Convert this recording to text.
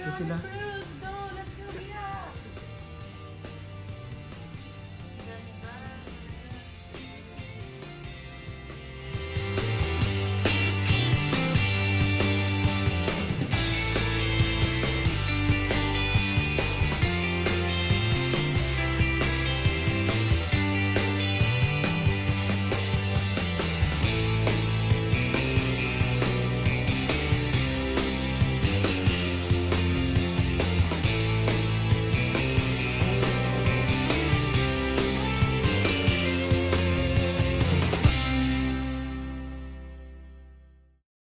Ito sila.